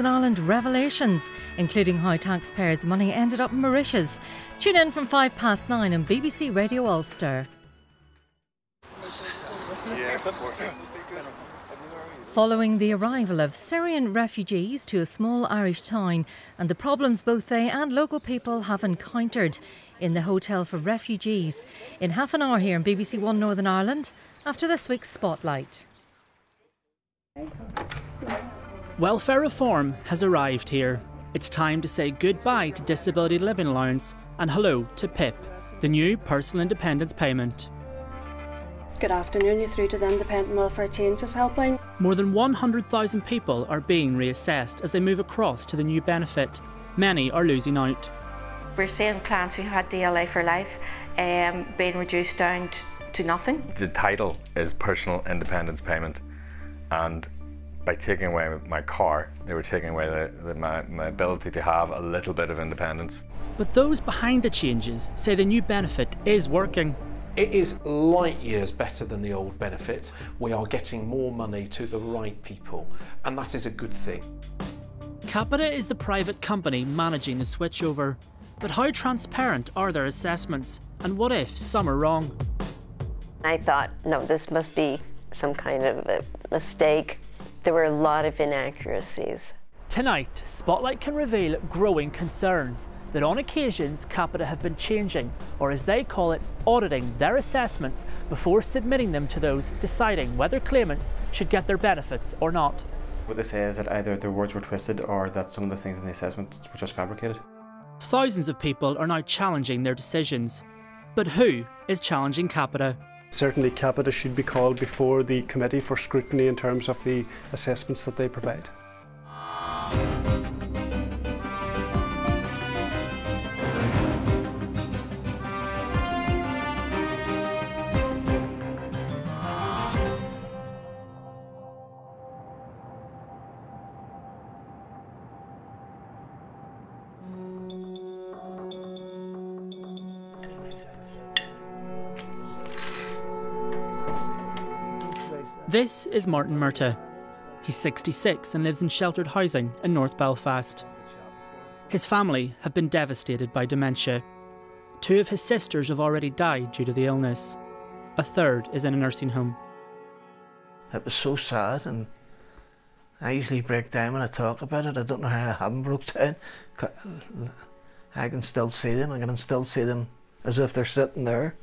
Northern Ireland revelations, including how taxpayers' money ended up in Mauritius. Tune in from 5 past 9 on BBC Radio Ulster. Following the arrival of Syrian refugees to a small Irish town and the problems both they and local people have encountered in the Hotel for Refugees, in half an hour here on BBC One Northern Ireland, after this week's Spotlight. Welfare reform has arrived here. It's time to say goodbye to Disability Living Allowance and hello to PIP, the new personal independence payment. Good afternoon, you're through to the Independent Welfare Changes Helpline. More than 100,000 people are being reassessed as they move across to the new benefit. Many are losing out. We're seeing clients who had DLA for life um, being reduced down to, to nothing. The title is Personal Independence Payment, and by taking away my car, they were taking away the, the, my, my ability to have a little bit of independence. But those behind the changes say the new benefit is working. It is light years better than the old benefits. We are getting more money to the right people, and that is a good thing. Capita is the private company managing the switchover. But how transparent are their assessments, and what if some are wrong? I thought, no, this must be some kind of a mistake. There were a lot of inaccuracies. Tonight, Spotlight can reveal growing concerns that on occasions Capita have been changing, or as they call it, auditing their assessments before submitting them to those deciding whether claimants should get their benefits or not. What they say is that either their words were twisted or that some of the things in the assessment were just fabricated. Thousands of people are now challenging their decisions. But who is challenging Capita? Certainly, Capita should be called before the committee for scrutiny in terms of the assessments that they provide. This is Martin Murtagh. He's 66 and lives in sheltered housing in North Belfast. His family have been devastated by dementia. Two of his sisters have already died due to the illness. A third is in a nursing home. It was so sad, and I usually break down when I talk about it. I don't know how I haven't broke down. I can still see them. I can still see them as if they're sitting there.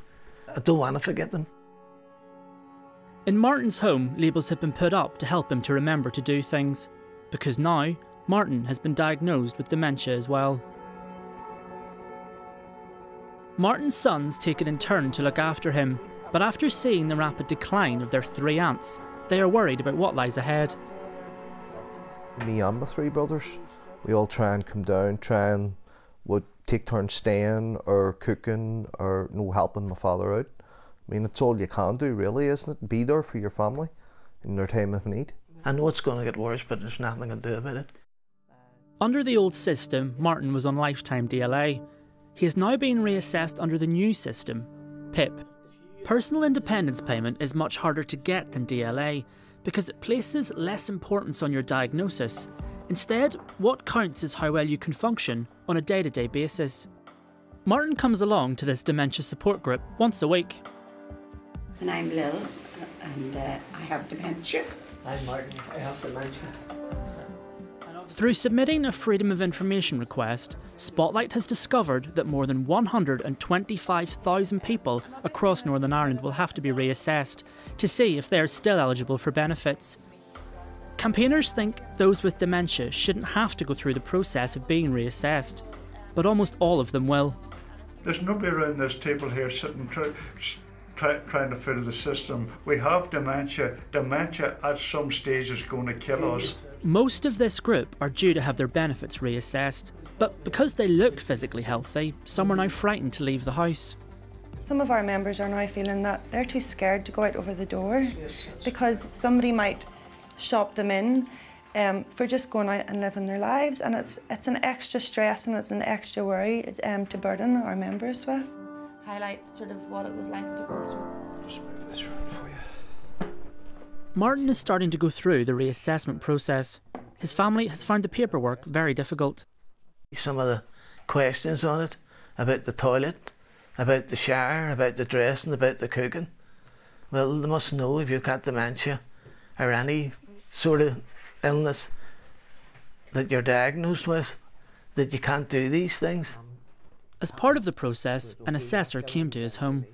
I don't want to forget them. In Martin's home, labels have been put up to help him to remember to do things, because now Martin has been diagnosed with dementia as well. Martin's sons take it in turn to look after him, but after seeing the rapid decline of their three aunts, they are worried about what lies ahead. Me and my three brothers, we all try and come down, try and would take turns staying or cooking or you know, helping my father out. I mean, it's all you can do, really, isn't it? Be there for your family in their time of need. I know it's going to get worse, but there's nothing to do about it. Under the old system, Martin was on lifetime DLA. He is now being reassessed under the new system, PIP. Personal independence payment is much harder to get than DLA because it places less importance on your diagnosis. Instead, what counts is how well you can function on a day to day basis. Martin comes along to this dementia support group once a week. And I'm Lil, and uh, I have dementia. I'm Martin, I have dementia. Through submitting a Freedom of Information request, Spotlight has discovered that more than 125,000 people across Northern Ireland will have to be reassessed to see if they are still eligible for benefits. Campaigners think those with dementia shouldn't have to go through the process of being reassessed, but almost all of them will. There's nobody around this table here sitting try, try, trying to fill the system. We have dementia. Dementia at some stage is going to kill us. Most of this group are due to have their benefits reassessed, but because they look physically healthy, some are now frightened to leave the house. Some of our members are now feeling that they're too scared to go out over the door because somebody might shop them in um, for just going out and living their lives, and it's it's an extra stress and it's an extra worry um, to burden our members with. Highlight sort of what it was like to go through. Just move this round for you. Martin is starting to go through the reassessment process. His family has found the paperwork very difficult. Some of the questions on it about the toilet, about the shower, about the dressing, about the cooking. Well, they must know if you've got dementia or any sort of illness that you're diagnosed with that you can't do these things. As part of the process, an assessor came to his home.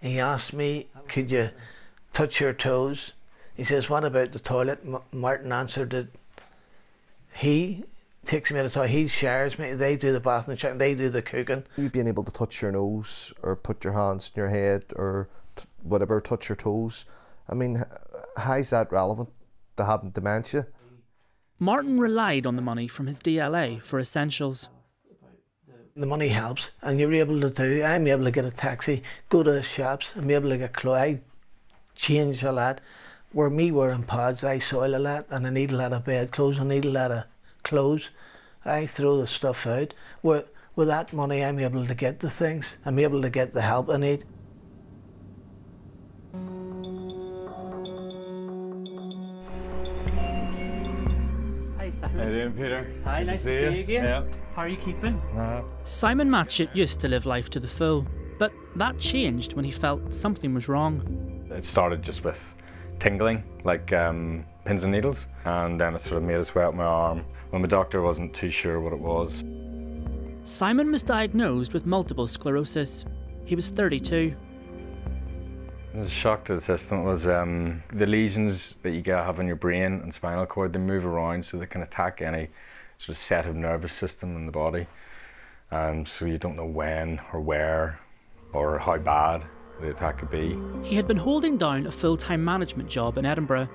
He asked me, Could you touch your toes? He says, What about the toilet? M- Martin answered that he takes me to the toilet, he showers me, they do the bath bathroom check, they do the cooking. You being able to touch your nose or put your hands in your head or t- whatever, touch your toes. I mean, how is that relevant to having dementia? Martin relied on the money from his DLA for essentials. The money helps, and you're able to do. I'm able to get a taxi, go to the shops, I'm able to get clothes. I change a lot. Where me wearing pads, I soil a lot, and I need a lot of bed clothes. I need a lot of clothes. I throw the stuff out. With with that money, I'm able to get the things. I'm able to get the help I need. How you doing, Peter? Hi, Good nice to see see you. you again. Yeah. How are you keeping? Uh, Simon Matchett used to live life to the full, but that changed when he felt something was wrong. It started just with tingling, like um, pins and needles, and then it sort of made its way up my arm when my doctor wasn't too sure what it was. Simon was diagnosed with multiple sclerosis. He was 32. A shock to the system. Was um, the lesions that you get have in your brain and spinal cord. They move around, so they can attack any sort of set of nervous system in the body. Um, so you don't know when or where or how bad the attack could be. He had been holding down a full time management job in Edinburgh,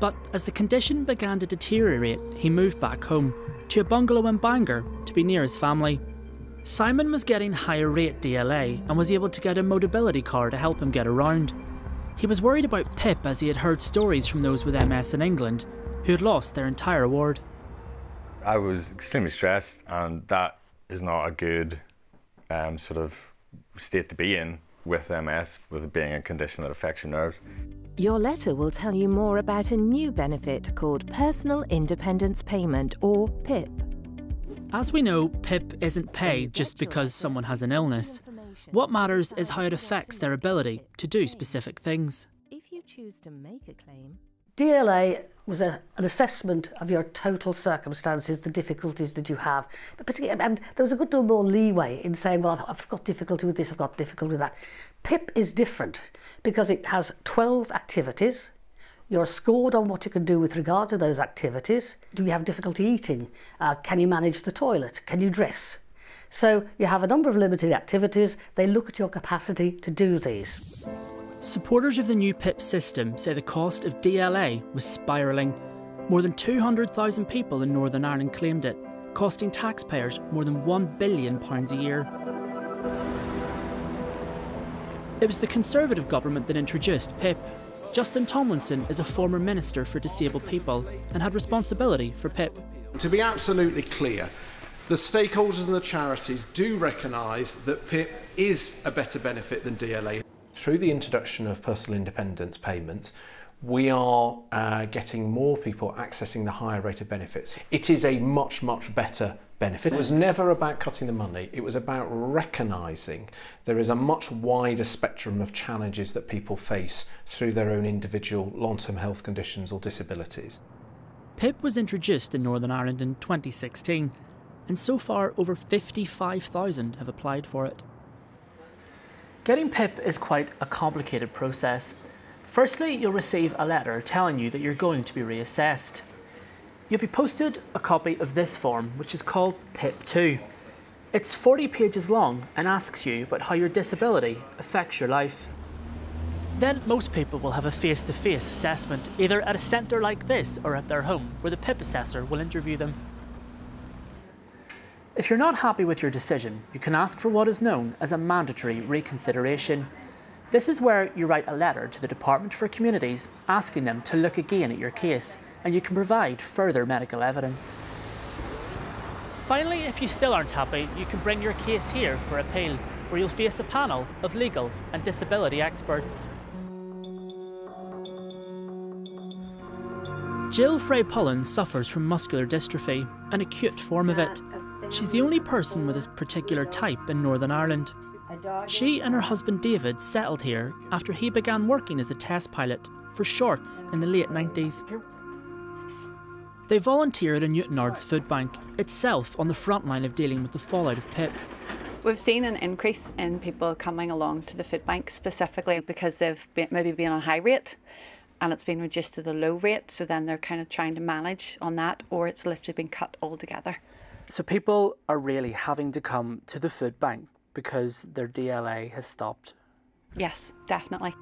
but as the condition began to deteriorate, he moved back home to a bungalow in Bangor to be near his family. Simon was getting higher rate DLA and was able to get a mobility car to help him get around. He was worried about PIP as he had heard stories from those with MS in England who had lost their entire ward. I was extremely stressed, and that is not a good um, sort of state to be in with MS, with it being a condition that affects your nerves. Your letter will tell you more about a new benefit called Personal Independence Payment, or PIP. As we know, PIP isn't paid just because someone has an illness. What matters is how it affects their ability to do specific things. If you choose to make a claim, DLA was a, an assessment of your total circumstances, the difficulties that you have. But particularly, and there was a good deal more leeway in saying, well, I've, I've got difficulty with this, I've got difficulty with that. PIP is different because it has 12 activities. You're scored on what you can do with regard to those activities. Do you have difficulty eating? Uh, can you manage the toilet? Can you dress? So you have a number of limited activities. They look at your capacity to do these. Supporters of the new PIP system say the cost of DLA was spiralling. More than 200,000 people in Northern Ireland claimed it, costing taxpayers more than £1 billion a year. It was the Conservative government that introduced PIP. Justin Tomlinson is a former Minister for Disabled People and had responsibility for PIP. To be absolutely clear, the stakeholders and the charities do recognise that PIP is a better benefit than DLA. Through the introduction of personal independence payments, we are uh, getting more people accessing the higher rate of benefits. It is a much, much better benefit. It was never about cutting the money, it was about recognising there is a much wider spectrum of challenges that people face through their own individual long term health conditions or disabilities. PIP was introduced in Northern Ireland in 2016, and so far over 55,000 have applied for it. Getting PIP is quite a complicated process. Firstly, you'll receive a letter telling you that you're going to be reassessed. You'll be posted a copy of this form, which is called PIP2. It's 40 pages long and asks you about how your disability affects your life. Then most people will have a face-to-face assessment, either at a centre like this or at their home, where the PIP assessor will interview them. If you're not happy with your decision, you can ask for what is known as a mandatory reconsideration. This is where you write a letter to the Department for Communities asking them to look again at your case and you can provide further medical evidence. Finally, if you still aren't happy, you can bring your case here for appeal, where you'll face a panel of legal and disability experts. Jill Frey Pullen suffers from muscular dystrophy, an acute form of it. She's the only person with this particular type in Northern Ireland. She and her husband David settled here after he began working as a test pilot for Shorts in the late 90s. They volunteered in Newtownards Food Bank, itself on the front line of dealing with the fallout of PIP. We've seen an increase in people coming along to the food bank specifically because they've been, maybe been on high rate and it's been reduced to the low rate, so then they're kind of trying to manage on that, or it's literally been cut altogether. So people are really having to come to the food bank because their DLA has stopped. Yes, definitely.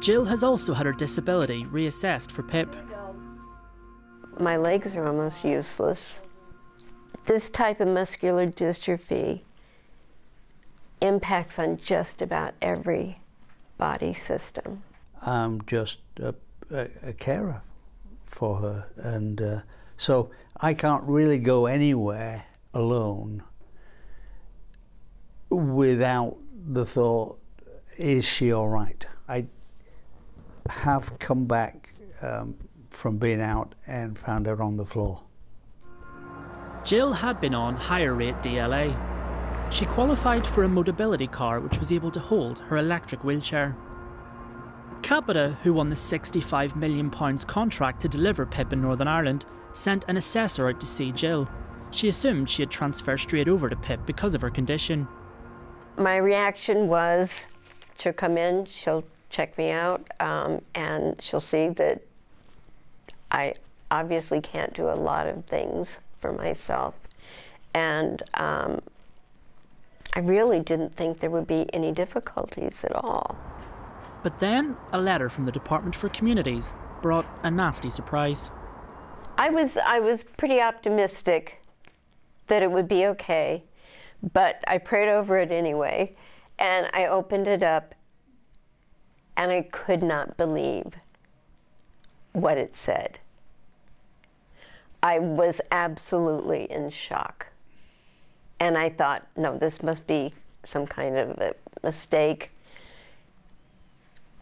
Jill has also had her disability reassessed for PIP. My legs are almost useless. This type of muscular dystrophy impacts on just about every body system. I'm just a, a, a carer for her, and uh, so I can't really go anywhere alone without the thought, is she all right? I have come back um, from being out and found her on the floor. Jill had been on higher rate DLA. She qualified for a mobility car which was able to hold her electric wheelchair. Capita, who won the £65 million contract to deliver PIP in Northern Ireland, sent an assessor out to see Jill. She assumed she had transferred straight over to PIP because of her condition. My reaction was she'll come in, she'll check me out, um, and she'll see that I obviously can't do a lot of things for myself. And um, I really didn't think there would be any difficulties at all. But then a letter from the Department for Communities brought a nasty surprise. I was, I was pretty optimistic that it would be okay, but I prayed over it anyway, and I opened it up, and I could not believe what it said. I was absolutely in shock. And I thought, no, this must be some kind of a mistake.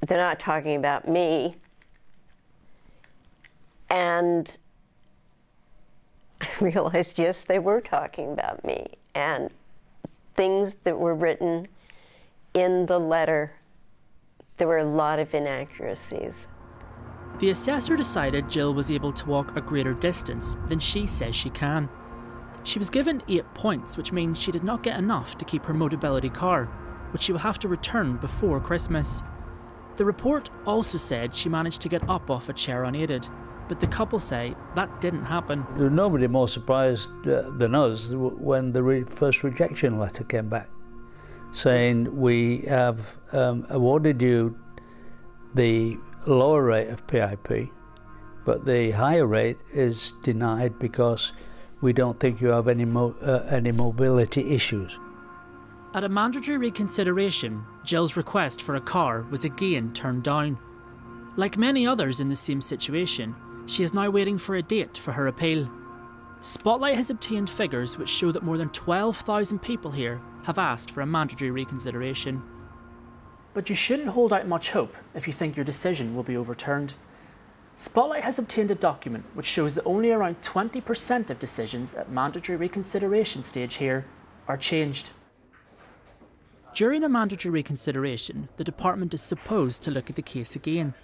They're not talking about me. And I realized, yes, they were talking about me. And things that were written in the letter, there were a lot of inaccuracies. The assessor decided Jill was able to walk a greater distance than she says she can. She was given 8 points, which means she did not get enough to keep her Motability car, which she will have to return before Christmas. The report also said she managed to get up off a chair unaided, but the couple say that didn't happen. There's nobody more surprised uh, than us when the re first rejection letter came back, saying we have um, awarded you the lower rate of PIP, but the higher rate is denied because we don't think you have any, mo uh, any mobility issues. At a mandatory reconsideration, Jill's request for a car was again turned down. Like many others in the same situation, she is now waiting for a date for her appeal. Spotlight has obtained figures which show that more than 12,000 people here have asked for a mandatory reconsideration. But you shouldn't hold out much hope if you think your decision will be overturned. Spotlight has obtained a document which shows that only around 20% of decisions at mandatory reconsideration stage here are changed. During a mandatory reconsideration, the department is supposed to look at the case again.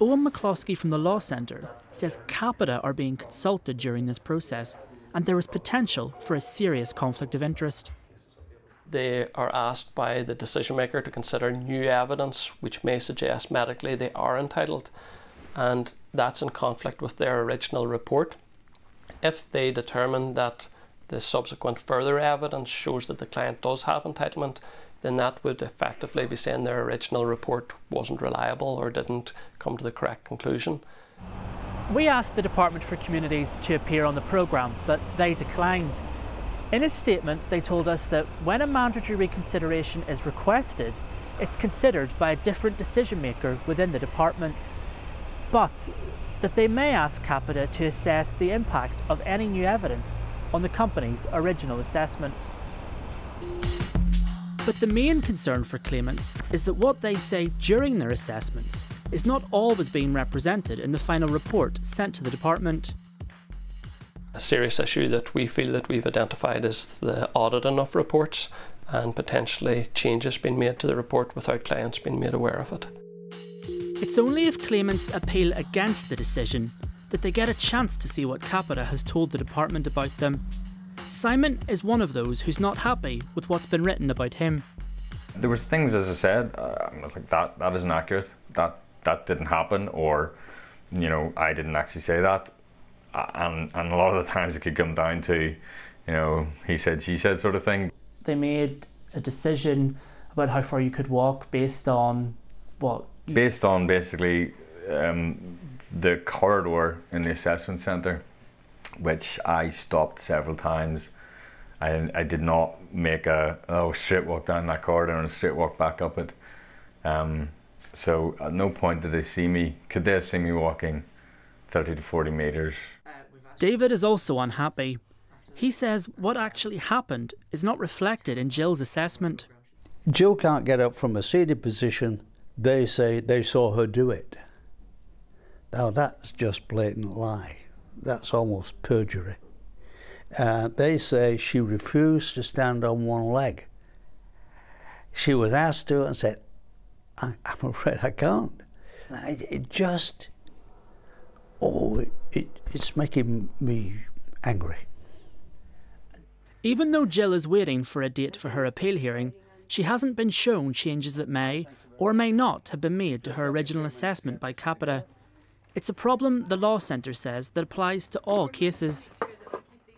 Owen McCloskey from the Law Centre says Capita are being consulted during this process and there is potential for a serious conflict of interest they are asked by the decision maker to consider new evidence which may suggest medically they are entitled, and that's in conflict with their original report. If they determine that the subsequent further evidence shows that the client does have entitlement, then that would effectively be saying their original report wasn't reliable or didn't come to the correct conclusion. We asked the Department for Communities to appear on the programme, but they declined. In his statement, they told us that when a mandatory reconsideration is requested, it's considered by a different decision maker within the department, but that they may ask Capita to assess the impact of any new evidence on the company's original assessment. But the main concern for claimants is that what they say during their assessments is not always being represented in the final report sent to the department. A serious issue that we feel that we've identified is the auditing of reports and potentially changes being made to the report without clients being made aware of it. It's only if claimants appeal against the decision that they get a chance to see what Capita has told the department about them. Simon is one of those who's not happy with what's been written about him. There was things, as I said, uh, I was like that. That isn't accurate. That that didn't happen, or you know, I didn't actually say that. And and a lot of the times it could come down to, you know, he said, she said, sort of thing. They made a decision about how far you could walk based on what. Based on basically um, the corridor in the assessment centre, which I stopped several times. I, I did not make a oh straight walk down that corridor and a straight walk back up it. Um, so at no point did they see me. Could they have seen me walking 30 to 40 metres? David is also unhappy. He says what actually happened is not reflected in Jill's assessment. Jill can't get up from a seated position. They say they saw her do it. Now that's just blatant lie. That's almost perjury. Uh, they say she refused to stand on one leg. She was asked to and said, I, am afraid I can't. It just, oh, it, it, it's making me angry. Even though Jill is waiting for a date for her appeal hearing, she hasn't been shown changes that may or may not have been made to her original assessment by Capita. It's a problem the Law Centre says that applies to all cases.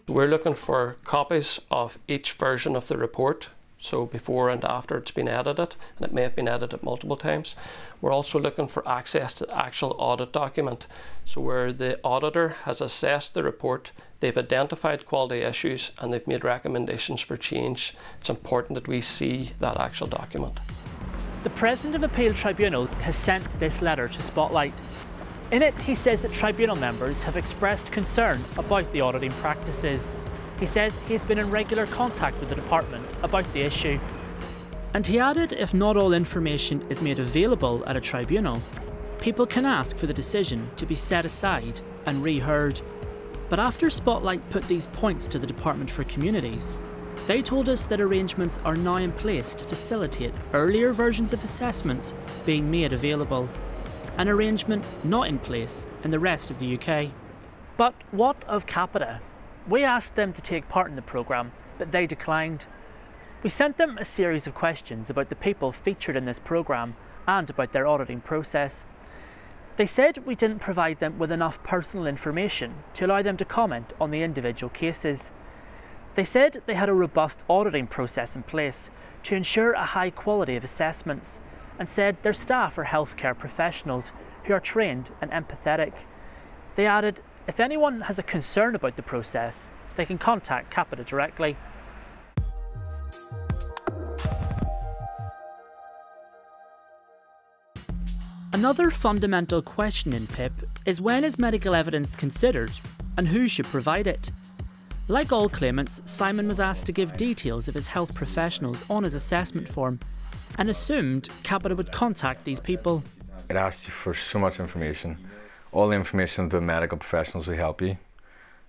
We're looking for copies of each version of the report, so before and after it's been edited, and it may have been edited multiple times. We're also looking for access to the actual audit document, so where the auditor has assessed the report, they've identified quality issues, and they've made recommendations for change. It's important that we see that actual document. The President of Appeal Tribunal has sent this letter to Spotlight. In it, he says that tribunal members have expressed concern about the auditing practices. He says he's been in regular contact with the department about the issue. And he added if not all information is made available at a tribunal, people can ask for the decision to be set aside and reheard. But after Spotlight put these points to the Department for Communities, they told us that arrangements are now in place to facilitate earlier versions of assessments being made available an arrangement not in place in the rest of the UK. But what of Capita? We asked them to take part in the programme, but they declined. We sent them a series of questions about the people featured in this programme and about their auditing process. They said we didn't provide them with enough personal information to allow them to comment on the individual cases. They said they had a robust auditing process in place to ensure a high quality of assessments and said their staff are healthcare professionals who are trained and empathetic. They added, if anyone has a concern about the process, they can contact Capita directly. Another fundamental question in PIP is when is medical evidence considered and who should provide it? Like all claimants, Simon was asked to give details of his health professionals on his assessment form and assumed Capita would contact these people. It asks you for so much information. All the information of the medical professionals who help you.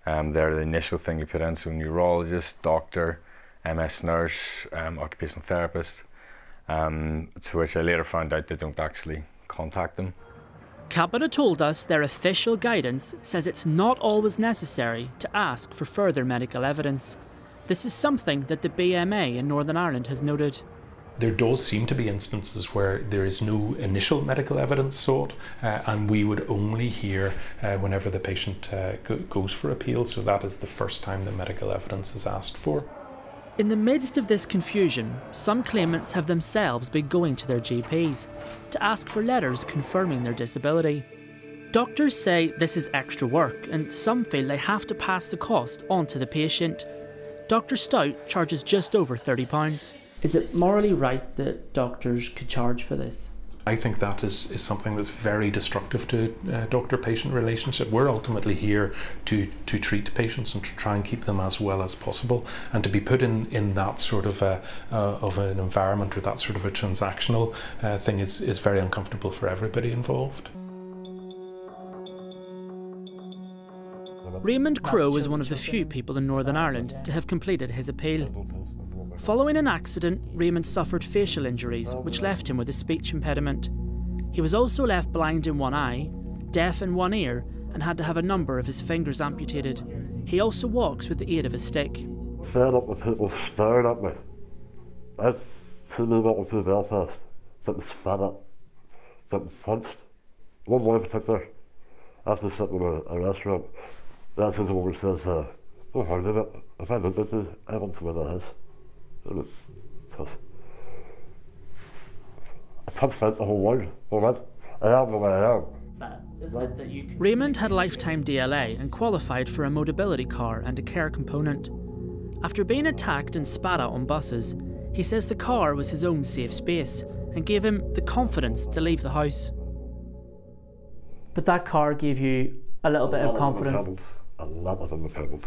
Um, they're the initial thing you put in, so neurologist, doctor, MS nurse, um, occupational therapist, um, to which I later found out they don't actually contact them. Capita told us their official guidance says it's not always necessary to ask for further medical evidence. This is something that the BMA in Northern Ireland has noted. There does seem to be instances where there is no initial medical evidence sought, uh, and we would only hear uh, whenever the patient uh, go goes for appeal, so that is the first time the medical evidence is asked for. In the midst of this confusion, some claimants have themselves been going to their GPs to ask for letters confirming their disability. Doctors say this is extra work, and some feel they have to pass the cost on to the patient. Dr. Stout charges just over £30. Is it morally right that doctors could charge for this? I think that is, is something that's very destructive to uh, doctor-patient relationship. We're ultimately here to, to treat patients and to try and keep them as well as possible. And to be put in, in that sort of a, uh, of an environment or that sort of a transactional uh, thing is, is very uncomfortable for everybody involved. Raymond Crowe is one of the few people in Northern Ireland to have completed his appeal. Following an accident, Raymond suffered facial injuries, which left him with a speech impediment. He was also left blind in one eye, deaf in one ear, and had to have a number of his fingers amputated. He also walks with the aid of a stick. Fed up with people staring at me. I've seen me walking through Belfast, getting spat at, getting punched. One boy in particular, after sitting in a, a restaurant, that's when the woman says, uh, don't hurt it. If I look at you, I want to win the. And it's tough. I can't fight the whole world. All right? I am the way I am. Raymond had lifetime DLA and qualified for a mobility car and a care component. After being attacked and spat at on buses, he says the car was his own safe space and gave him the confidence to leave the house. But that car gave you a little bit of confidence. A lot of independence.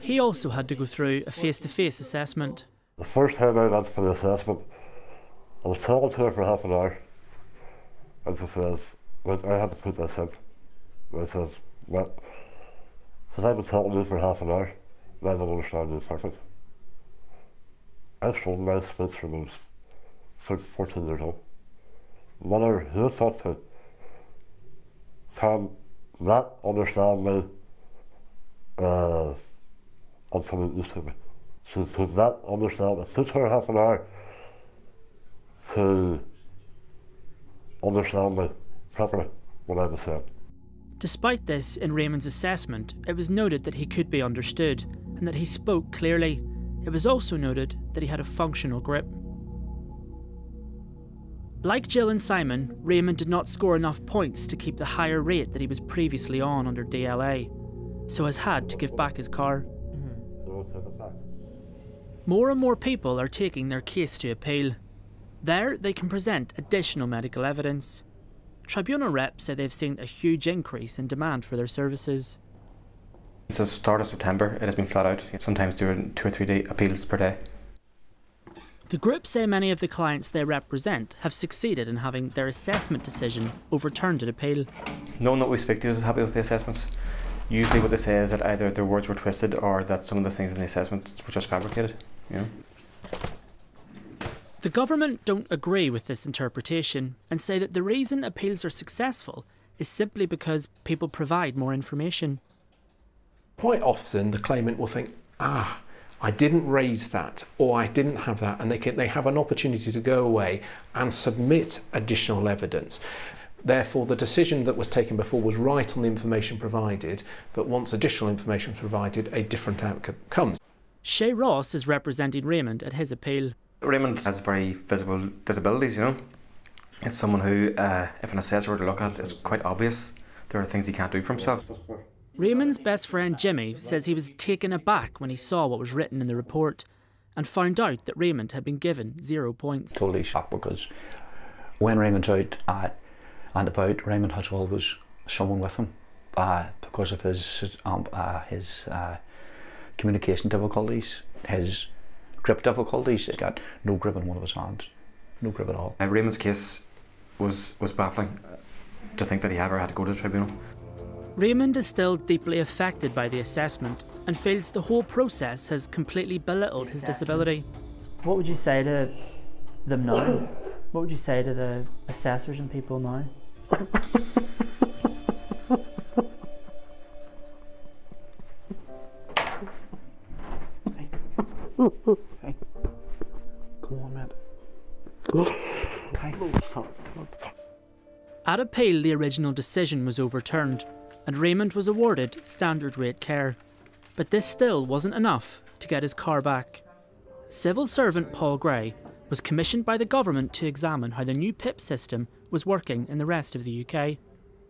He also had to go through a face to face assessment. The first time I went for the assessment, I was talking to her for half an hour, and she says, well, I had to put this in. And I says, well, since I've been talking to you for half an hour, and I don't understand you perfect. I've shown my speech from I was 14 years old. No matter who I talk to, can not understand me uh, on something used to me. So to not understand, it took her half an hour to understand properly what I was saying. Despite this, in Raymond's assessment, it was noted that he could be understood and that he spoke clearly. It was also noted that he had a functional grip. Like Jill and Simon, Raymond did not score enough points to keep the higher rate that he was previously on under DLA, so has had to give back his car. Mm-hmm. More and more people are taking their case to appeal. There, they can present additional medical evidence. Tribunal reps say they've seen a huge increase in demand for their services. Since the start of September, it has been flat out, sometimes doing two or three day appeals per day. The group say many of the clients they represent have succeeded in having their assessment decision overturned at appeal. No one that we speak to is happy with the assessments. Usually, what they say is that either their words were twisted or that some of the things in the assessment were just fabricated. You know? The government don't agree with this interpretation and say that the reason appeals are successful is simply because people provide more information. Quite often, the claimant will think, ah, I didn't raise that or I didn't have that, and they, can, they have an opportunity to go away and submit additional evidence. Therefore, the decision that was taken before was right on the information provided, but once additional information is provided, a different outcome comes. Shay Ross is representing Raymond at his appeal. Raymond has very visible disabilities, you know. It's someone who, uh, if an assessor were to look at, it's quite obvious there are things he can't do for himself. Raymond's best friend Jimmy says he was taken aback when he saw what was written in the report and found out that Raymond had been given zero points. Totally shocked because when Raymond's out uh, and about, Raymond has always someone with him uh, because of his um, uh, his uh, communication difficulties, his grip difficulties. He's got no grip in one of his hands, no grip at all. Uh, Raymond's case was was baffling to think that he ever had to go to the tribunal. Raymond is still deeply affected by the assessment and feels the whole process has completely belittled his disability. What would you say to them now? what would you say to the assessors and people now? Come on, man. At appeal, the original decision was overturned, and Raymond was awarded standard rate care. But this still wasn't enough to get his car back. Civil servant Paul Gray was commissioned by the government to examine how the new PIP system was working in the rest of the UK.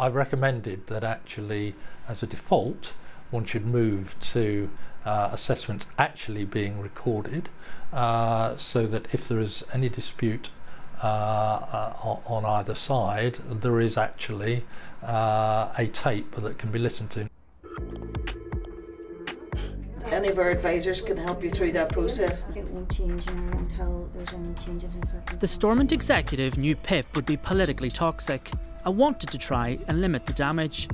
I've recommended that actually, as a default, one should move to uh, assessments actually being recorded uh, so that if there is any dispute uh, on either side, there is actually uh, a tape that can be listened to. Any of our advisors can help you through that process. It won't change now until there's any change in his circumstances. The Stormont executive knew PIP would be politically toxic and wanted to try and limit the damage.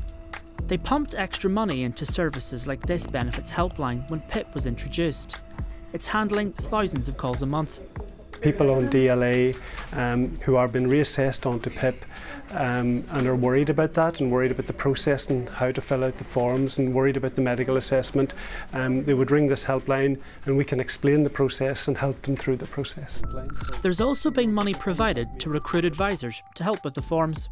They pumped extra money into services like this benefits helpline when PIP was introduced. It's handling thousands of calls a month. People on DLA um, who are being reassessed onto PIP um, and are worried about that and worried about the process and how to fill out the forms and worried about the medical assessment, um, they would ring this helpline and we can explain the process and help them through the process. There's also been money provided to recruit advisors to help with the forms.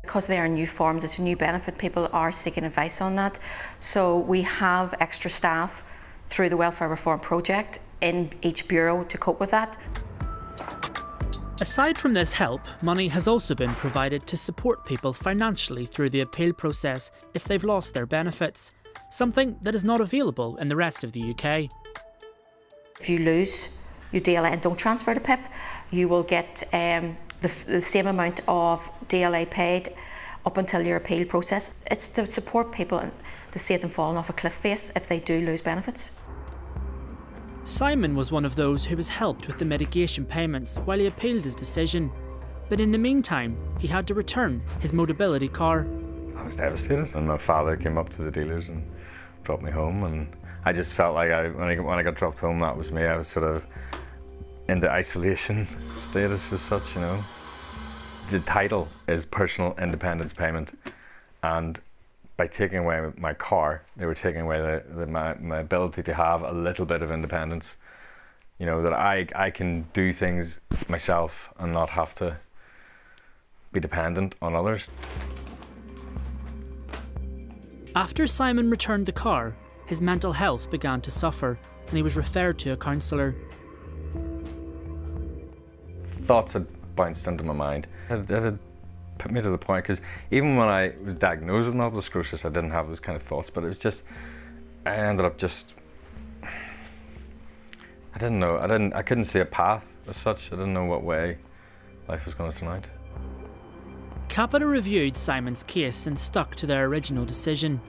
Because they are new forms, it's a new benefit, people are seeking advice on that. So we have extra staff through the Welfare Reform Project in each bureau to cope with that. Aside from this help, money has also been provided to support people financially through the appeal process if they've lost their benefits, something that is not available in the rest of the UK. If you lose your DLA and don't transfer to PIP, you will get um, the, the same amount of DLA paid up until your appeal process. It's to support people and to save them falling off a cliff face if they do lose benefits. Simon was one of those who was helped with the mitigation payments while he appealed his decision. But in the meantime, he had to return his Motability car. I was devastated, and my father came up to the dealers and dropped me home, and I just felt like I, when I, when I got dropped home, that was me. I was sort of in the isolation status as such, you know. The title is Personal Independence Payment, and by taking away my car, they were taking away the, the, my, my ability to have a little bit of independence. You know, that I, I can do things myself and not have to be dependent on others. After Simon returned the car, his mental health began to suffer and he was referred to a counsellor. Thoughts had bounced into my mind. It, it had put me to the point because even when I was diagnosed with multiple sclerosis, I didn't have those kind of thoughts. But it was just, I ended up just, I didn't know. I didn't. I couldn't see a path as such. I didn't know what way life was going to turn out. Capita reviewed Simon's case and stuck to their original decision.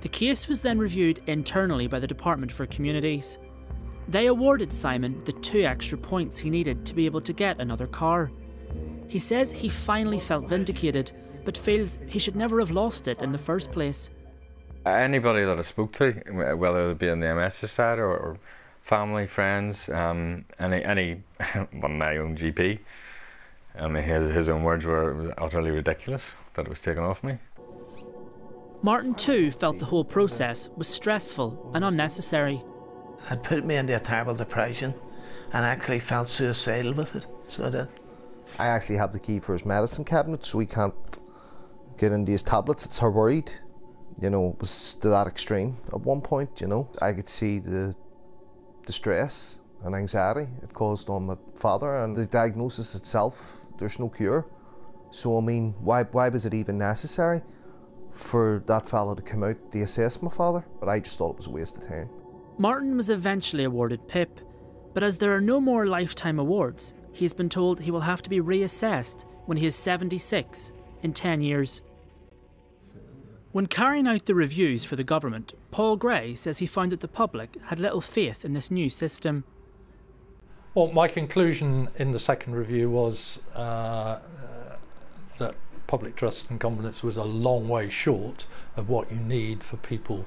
The case was then reviewed internally by the Department for Communities. They awarded Simon the two extra points he needed to be able to get another car. He says he finally felt vindicated, but feels he should never have lost it in the first place. Anybody that I spoke to, whether it be in the MS Society or, or family, friends, um, any, any well, my own GP, I mean, his, his own words were it was utterly ridiculous that it was taken off me. Martin too felt the whole process was stressful and unnecessary. It put me into a terrible depression and actually felt suicidal with it, so I did. I actually have the key for his medicine cabinet, so he can't get into his tablets. It's her worried. You know, it was to that extreme at one point, you know. I could see the, the stress and anxiety it caused on my father and the diagnosis itself, there's no cure. So, I mean, why, why was it even necessary for that fellow to come out to assess my father? But I just thought it was a waste of time. Martin was eventually awarded PIP, but as there are no more lifetime awards, he has been told he will have to be reassessed when he is 76 in 10 years. When carrying out the reviews for the government, Paul Gray says he found that the public had little faith in this new system. Well, my conclusion in the second review was uh, that public trust and confidence was a long way short of what you need for people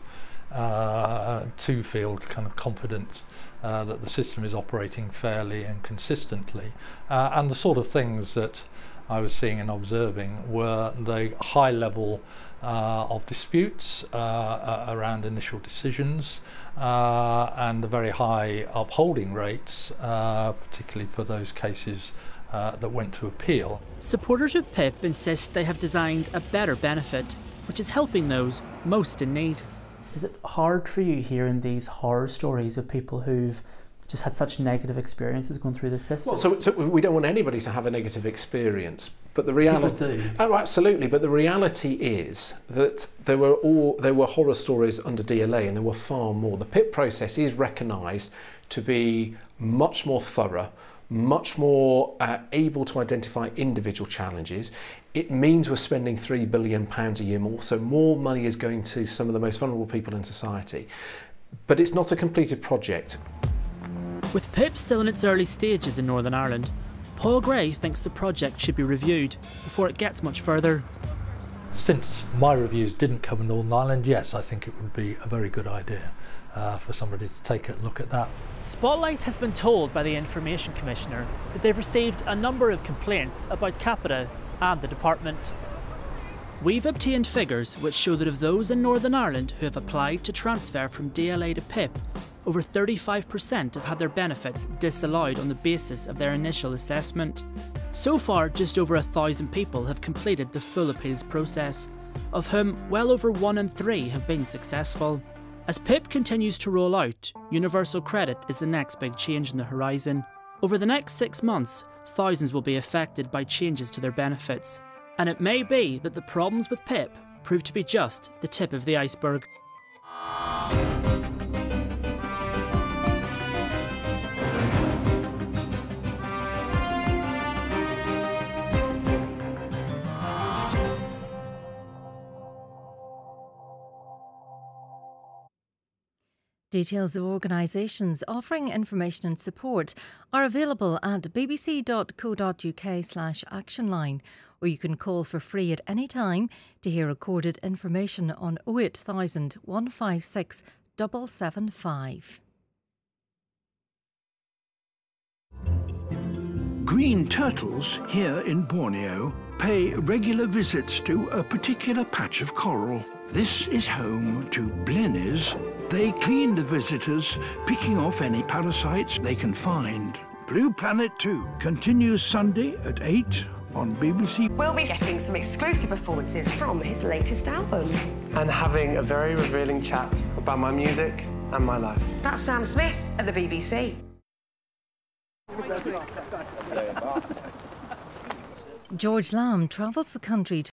uh, to feel kind of confident uh, that the system is operating fairly and consistently. Uh, and the sort of things that I was seeing and observing were the high level uh, of disputes uh, around initial decisions uh, and the very high upholding rates, particularly for those cases that went to appeal. Supporters of PIP insist they have designed a better benefit, which is helping those most in need. Is it hard for you hearing these horror stories of people who've just had such negative experiences going through the system? Well, so, so we don't want anybody to have a negative experience, but the reality. Oh, absolutely. But the reality is that there were all there were horror stories under DLA, and there were far more. The PIP process is recognised to be much more thorough, much more uh, able to identify individual challenges. It means we're spending £3 billion a year more, so more money is going to some of the most vulnerable people in society. But it's not a completed project. With PIP still in its early stages in Northern Ireland, Paul Gray thinks the project should be reviewed before it gets much further. Since my reviews didn't cover Northern Ireland, yes, I think it would be a very good idea uh, for somebody to take a look at that. Spotlight has been told by the Information Commissioner that they've received a number of complaints about Capita and the department. We've obtained figures which show that of those in Northern Ireland who have applied to transfer from DLA to PIP, over 35% have had their benefits disallowed on the basis of their initial assessment. So far, just over a thousand people have completed the full appeals process, of whom well over one in three have been successful. As PIP continues to roll out, Universal Credit is the next big change in the horizon. Over the next six months, thousands will be affected by changes to their benefits, and it may be that the problems with PIP prove to be just the tip of the iceberg. Details of organisations offering information and support are available at bbc.co.uk slash actionline, or you can call for free at any time to hear recorded information on 08000 156 775. Green turtles here in Borneo pay regular visits to a particular patch of coral. This is home to blennies. They clean the visitors, picking off any parasites they can find. Blue Planet 2 continues Sunday at 8 on BBC. We'll be getting some exclusive performances from his latest album. And having a very revealing chat about my music and my life. That's Sam Smith at the BBC. George Lamb travels the country to